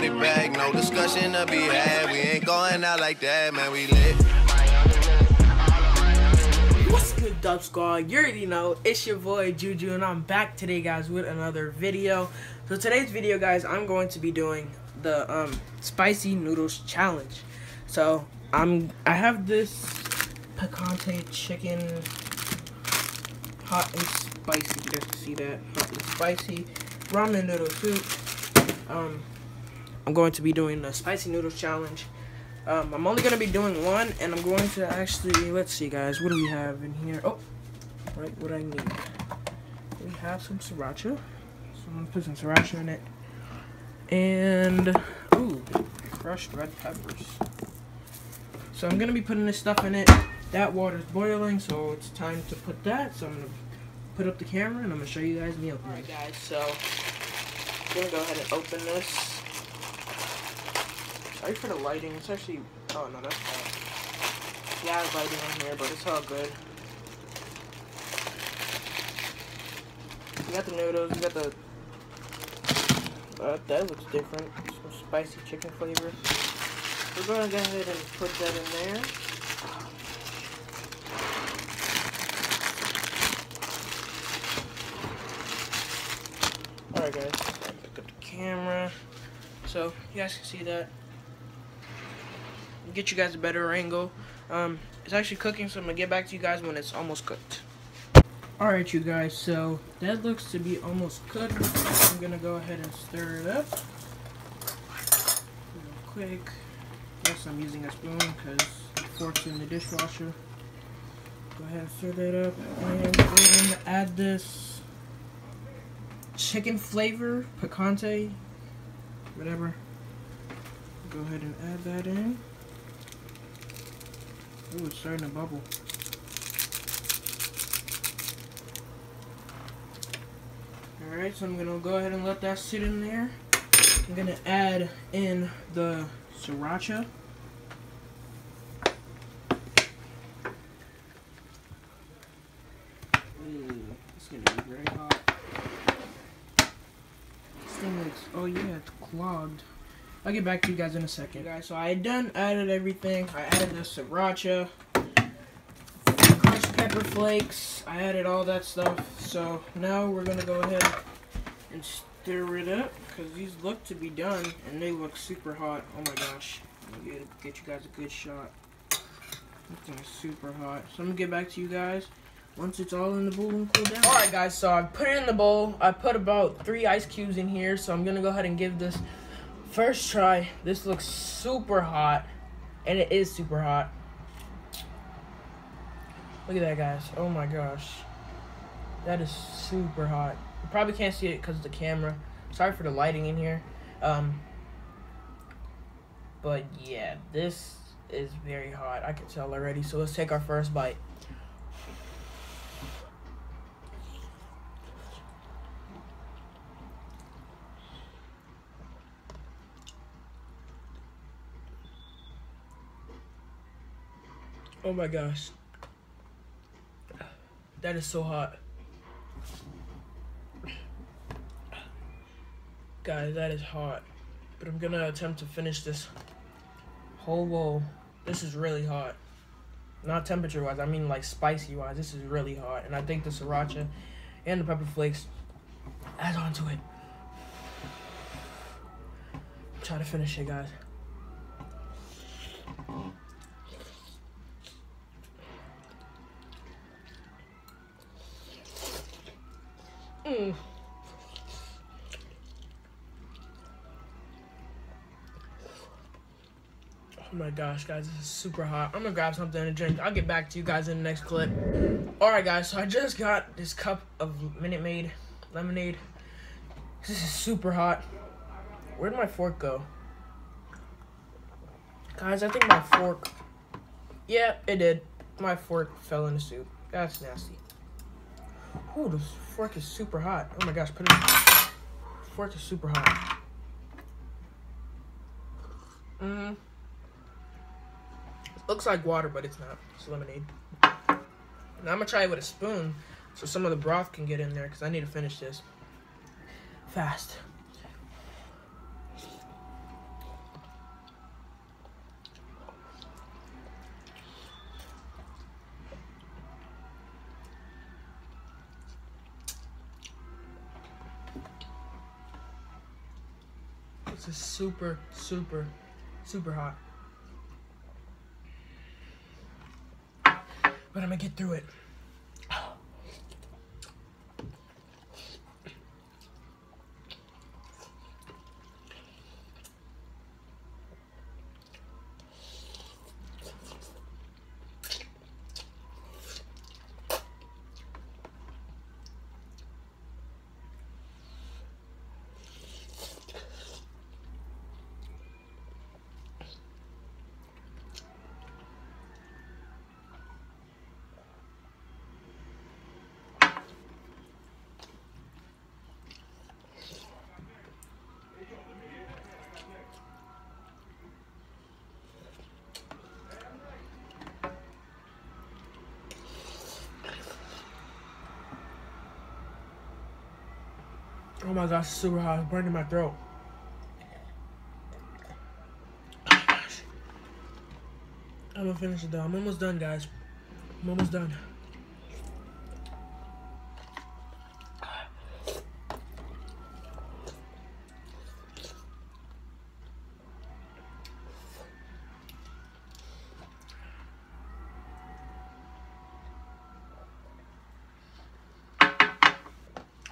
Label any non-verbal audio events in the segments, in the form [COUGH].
get it back. No discussion to be had. We ain't going out like that, man. We lit. What's good, Dub Squad? You already know it's your boy Juju, and I'm back today, guys, with another video. So today's video, guys, I'm going to be doing the um, spicy noodles challenge. So I'm I have this picante chicken, hot and spicy. You guys can see that hot and spicy ramen noodle soup. Um, I'm going to be doing the spicy noodles challenge. Um, I'm only going to be doing one, and I'm going to actually, let's see, guys, what do we have in here? Oh, right, what I need. We have some sriracha. So I'm going to put some sriracha in it. And, ooh, crushed red peppers. So I'm going to be putting this stuff in it. That water's boiling, so it's time to put that. So I'm going to put up the camera, and I'm going to show you guys the opening. Alright, guys, so I'm going to go ahead and open this. Sorry for the lighting. It's actually. Oh no, that's bad. Yeah, lighting on here, but it's all good. You got the noodles. You got the. Uh, that looks different. Some spicy chicken flavor. We're gonna go ahead and put that in there. Alright guys, pick up the camera. So, you guys can see that get you guys a better angle. Um, it's actually cooking, so I'm going to get back to you guys when it's almost cooked. Alright, you guys, so that looks to be almost cooked. I'm going to go ahead and stir it up. Real quick. Yes, I'm using a spoon because the fork's in the dishwasher. Go ahead and stir that up. And we're going to add this chicken flavor, picante, whatever. Go ahead and add that in. Ooh, it's starting to bubble. Alright, so I'm going to go ahead and let that sit in there. I'm going to add in the sriracha. Ooh, it's going to be very hot. This thing looks, oh yeah, it's clogged. I'll get back to you guys in a second. Guys, so I done added everything. I added the sriracha, crushed pepper flakes. I added all that stuff. So now we're gonna go ahead and stir it up because these look to be done and they look super hot. Oh my gosh. Let me get, get you guys a good shot. Looking super hot. So I'm gonna get back to you guys once it's all in the bowl and cool down. Alright guys, so I put it in the bowl. I put about three ice cubes in here. So I'm gonna go ahead and give this First try, this looks super hot, and it is super hot. Look at that, guys. Oh my gosh. That is super hot. You probably can't see it because of the camera. Sorry for the lighting in here. Um, but yeah, this is very hot. I can tell already. So let's take our first bite. Oh my gosh. That is so hot. Guys, that is hot. But I'm gonna attempt to finish this whole bowl. This is really hot. Not temperature wise, I mean like spicy wise. This is really hot. And I think the sriracha and the pepper flakes add on to it. Try to finish it, guys. Oh my gosh, guys, this is super hot. I'm gonna grab something to drink. I'll get back to you guys in the next clip. Alright, guys, so I just got this cup of Minute Maid lemonade. This is super hot. Where'd my fork go? Guys, I think my fork. Yeah, it did. My fork fell in the soup. That's nasty. Ooh, this fork is super hot. Oh my gosh, put it in. Fork is super hot. Mm. It looks like water, but it's not. It's lemonade. Now I'm gonna try it with a spoon so some of the broth can get in there because I need to finish this fast. Is super, super, super hot. But I'm gonna get through it. Oh my gosh, super hot. It's burning my throat. I'm gonna finish it though. I'm almost done, guys. I'm almost done.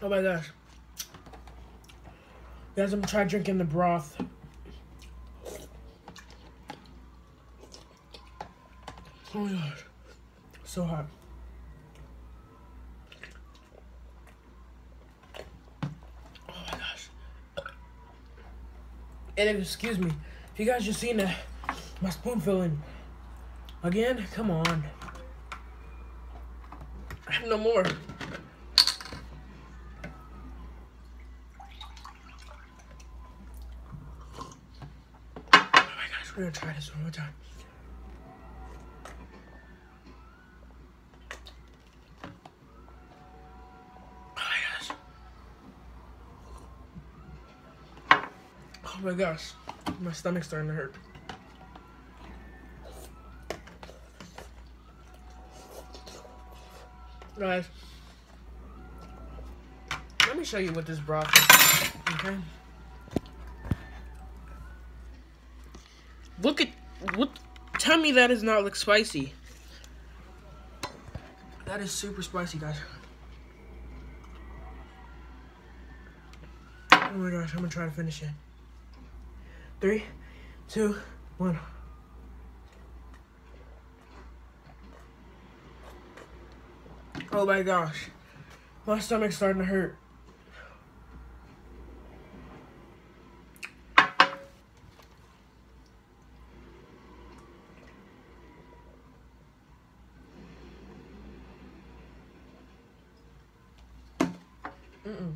Oh my gosh. Guys, I'm gonna try drinking the broth. Oh my gosh. So hot. Oh my gosh. And excuse me, if you guys just seen that, my spoon filling again, come on. I have no more. We're gonna try this one more time. Oh my gosh. Oh my gosh. My stomach's starting to hurt. Guys, let me show you what this broth is. Okay. Look at what? Tell me that is not like spicy. That is super spicy, guys. Oh my gosh, I'm gonna try to finish it. Three, two, one. Oh my gosh. My stomach's starting to hurt. Mm-mm.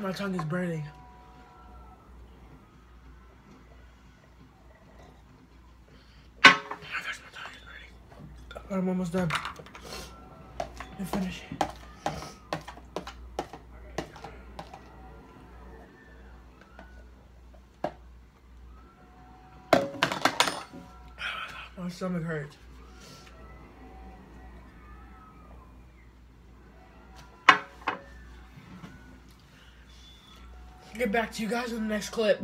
My tongue is burning. Oh my gosh, my tongue is burning. I'm almost done. I'm finish. [SIGHS] My stomach hurts. Get back to you guys in the next clip.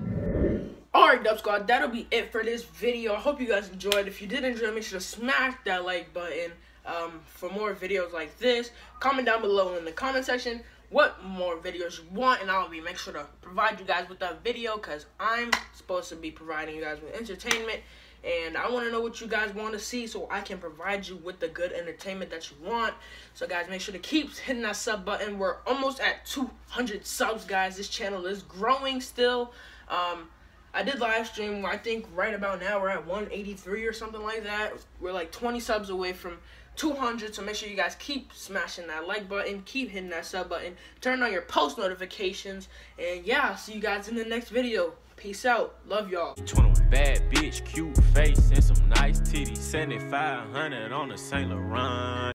Alright, Dub Squad, that'll be it for this video. I hope you guys enjoyed. If you did enjoy, make sure to smash that like button um, for more videos like this. Comment down below in the comment section what more videos you want, and I'll be make sure to provide you guys with that video because I'm supposed to be providing you guys with entertainment. And I want to know what you guys want to see so I can provide you with the good entertainment that you want. So, guys, make sure to keep [LAUGHS] hitting that sub button. We're almost at 200 subs, guys. This channel is growing still. Um, I did live stream, I think right about now we're at 183 or something like that. We're like 20 subs away from 200, so make sure you guys keep smashing that like button, keep hitting that sub button, turn on your post notifications, and yeah, I'll see you guys in the next video. Peace out. Love y'all. 21 bad bitch, cute face, and some nice titties. 7500 on the St. Laurent.